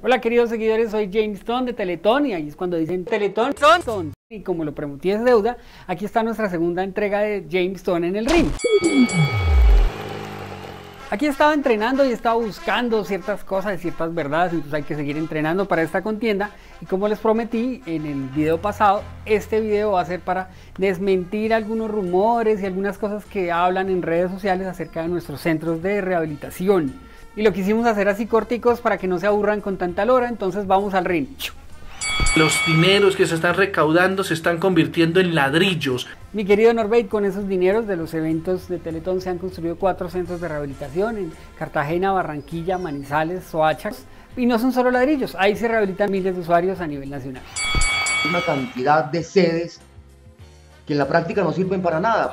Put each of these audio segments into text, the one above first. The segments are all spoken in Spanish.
Hola queridos seguidores, soy James Stone de Teletón y ahí es cuando dicen Teletón Stone. Y como lo prometí es deuda, aquí está nuestra segunda entrega de James Stone en el ring. Aquí estaba entrenando y estaba buscando ciertas cosas, ciertas verdades, entonces hay que seguir entrenando para esta contienda. Y como les prometí en el video pasado, este video va a ser para desmentir algunos rumores y algunas cosas que hablan en redes sociales acerca de nuestros centros de rehabilitación y lo quisimos hacer así corticos para que no se aburran con tanta lora, entonces vamos al ring. Los dineros que se están recaudando se están convirtiendo en ladrillos. Mi querido Norbeit, con esos dineros de los eventos de Teletón se han construido cuatro centros de rehabilitación en Cartagena, Barranquilla, Manizales, Soacha. Y no son solo ladrillos, ahí se rehabilitan miles de usuarios a nivel nacional. Una cantidad de sedes que en la práctica no sirven para nada.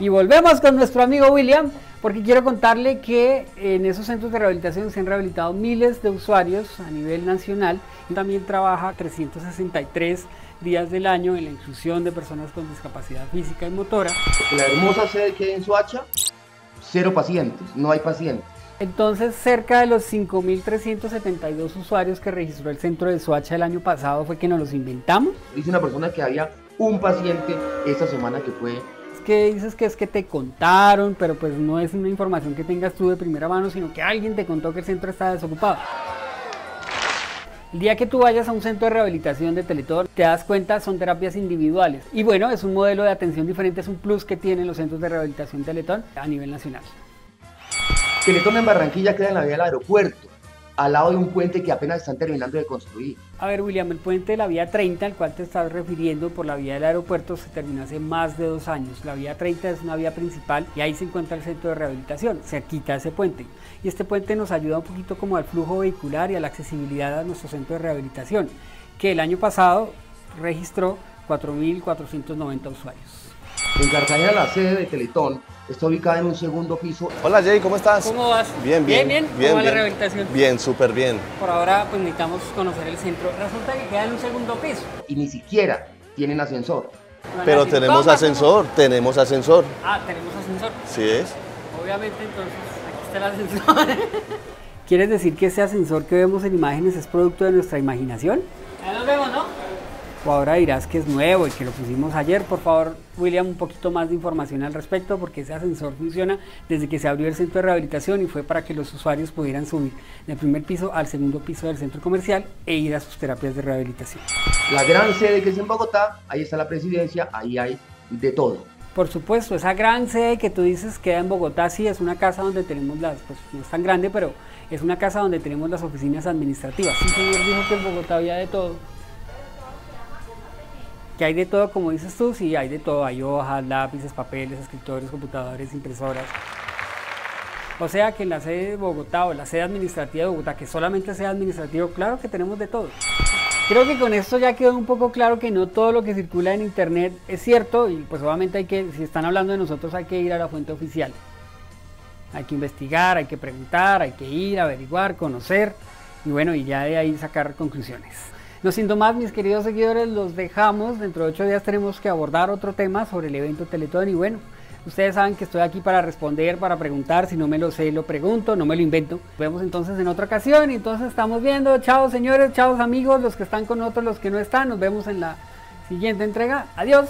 Y volvemos con nuestro amigo William, porque quiero contarle que en esos centros de rehabilitación se han rehabilitado miles de usuarios a nivel nacional. También trabaja 363 días del año en la inclusión de personas con discapacidad física y motora. La hermosa sede que hay en Soacha, cero pacientes, no hay pacientes. Entonces, cerca de los 5.372 usuarios que registró el centro de Soacha el año pasado fue que nos los inventamos. Dice una persona que había un paciente esta semana que fue que dices que es que te contaron, pero pues no es una información que tengas tú de primera mano, sino que alguien te contó que el centro está desocupado. El día que tú vayas a un centro de rehabilitación de Teletón, te das cuenta, son terapias individuales. Y bueno, es un modelo de atención diferente, es un plus que tienen los centros de rehabilitación Teletón a nivel nacional. Teletón en Barranquilla queda en la vía del aeropuerto al lado de un puente que apenas están terminando de construir. A ver, William, el puente de la vía 30, al cual te estás refiriendo por la vía del aeropuerto, se terminó hace más de dos años. La vía 30 es una vía principal y ahí se encuentra el centro de rehabilitación, se quita ese puente. Y este puente nos ayuda un poquito como al flujo vehicular y a la accesibilidad a nuestro centro de rehabilitación, que el año pasado registró 4.490 usuarios. En Cartagena, la sede de Teletón está ubicada en un segundo piso. Hola Jay, ¿cómo estás? ¿Cómo vas? Bien, bien. Bien, bien. ¿Cómo va la rehabilitación? Bien, súper bien. Por ahora, pues necesitamos conocer el centro. Resulta que queda en un segundo piso. Y ni siquiera tienen ascensor. Pero tenemos ascensor, tenemos ascensor. Ah, tenemos ascensor. Sí es. Obviamente, entonces, aquí está el ascensor. ¿Quieres decir que ese ascensor que vemos en imágenes es producto de nuestra imaginación? Ya nos vemos, ¿no? O ahora dirás que es nuevo y que lo pusimos ayer. Por favor, William, un poquito más de información al respecto porque ese ascensor funciona desde que se abrió el centro de rehabilitación y fue para que los usuarios pudieran subir del primer piso al segundo piso del centro comercial e ir a sus terapias de rehabilitación. La gran sede que es en Bogotá, ahí está la presidencia, ahí hay de todo. Por supuesto, esa gran sede que tú dices queda en Bogotá, sí, es una casa donde tenemos las, pues no es tan grande, pero es una casa donde tenemos las oficinas administrativas. Sí, señor, dijo que en Bogotá había de todo que hay de todo, como dices tú, sí, hay de todo, hay hojas, lápices, papeles, escritorios, computadores, impresoras. O sea que en la sede de Bogotá o la sede administrativa de Bogotá, que solamente sea administrativo, claro que tenemos de todo. Creo que con esto ya quedó un poco claro que no todo lo que circula en internet es cierto y pues obviamente hay que, si están hablando de nosotros, hay que ir a la fuente oficial. Hay que investigar, hay que preguntar, hay que ir, averiguar, conocer y bueno, y ya de ahí sacar conclusiones. No siendo más, mis queridos seguidores, los dejamos. Dentro de ocho días tenemos que abordar otro tema sobre el evento Teletón. Y bueno, ustedes saben que estoy aquí para responder, para preguntar. Si no me lo sé, lo pregunto, no me lo invento. Nos vemos entonces en otra ocasión. Y entonces estamos viendo. Chao, señores, chao, amigos, los que están con nosotros, los que no están. Nos vemos en la siguiente entrega. Adiós.